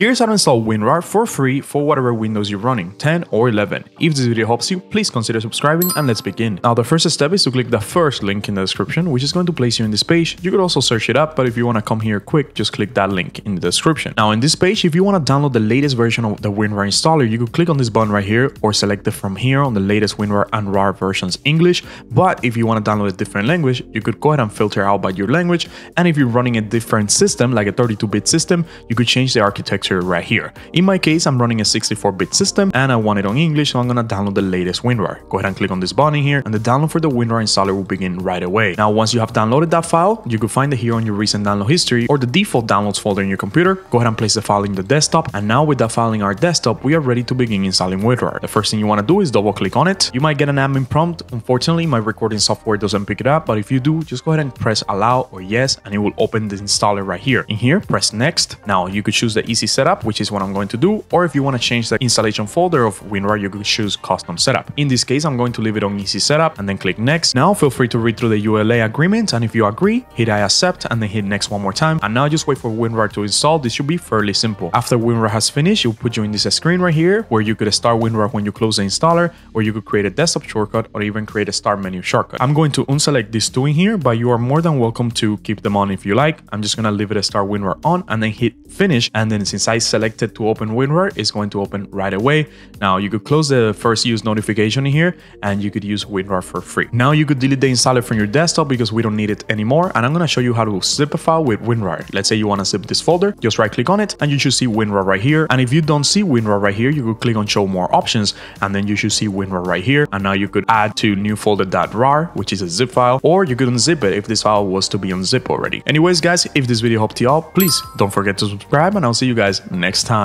Here's how to install WinRAR for free for whatever Windows you're running, 10 or 11. If this video helps you, please consider subscribing and let's begin. Now the first step is to click the first link in the description, which is going to place you in this page. You could also search it up, but if you want to come here quick, just click that link in the description. Now in this page, if you want to download the latest version of the WinRAR installer, you could click on this button right here or select it from here on the latest WinRAR and RAR versions English. But if you want to download a different language, you could go ahead and filter out by your language. And if you're running a different system, like a 32-bit system, you could change the architecture right here. In my case, I'm running a 64-bit system and I want it on English, so I'm gonna download the latest WinRAR. Go ahead and click on this button here and the download for the WinRAR installer will begin right away. Now, once you have downloaded that file, you can find it here on your recent download history or the default downloads folder in your computer. Go ahead and place the file in the desktop. And now with that file in our desktop, we are ready to begin installing WinRAR. The first thing you wanna do is double click on it. You might get an admin prompt. Unfortunately, my recording software doesn't pick it up, but if you do, just go ahead and press allow or yes, and it will open the installer right here. In here, press next. Now you could choose the easy setup, which is what I'm going to do, or if you want to change the installation folder of WinRAR, you could choose custom setup. In this case, I'm going to leave it on easy setup and then click next. Now feel free to read through the EULA agreement and if you agree, hit I accept and then hit next one more time. And now just wait for WinRAR to install. This should be fairly simple. After WinRAR has finished, it'll put you in this screen right here where you could start WinRAR when you close the installer, or you could create a desktop shortcut or even create a start menu shortcut. I'm going to unselect these two in here, but you are more than welcome to keep them on if you like. I'm just going to leave it a start WinRAR on and then hit finish. And then since I selected to open WinRAR, it's going to open right away. Now you could close the first use notification here and you could use WinRAR for free. Now you could delete the installer from your desktop because we don't need it anymore. And I'm going to show you how to zip a file with WinRAR. Let's say you want to zip this folder, just right click on it and you should see WinRAR right here. And if you don't see WinRAR right here, you could click on show more options and then you should see WinRAR right here. And now you could add to new folder.rar, which is a zip file, or you could unzip it if this file was to be unzipped already. Anyways, guys, if this video helped you out, please don't forget to subscribe and I'll see you guys next time.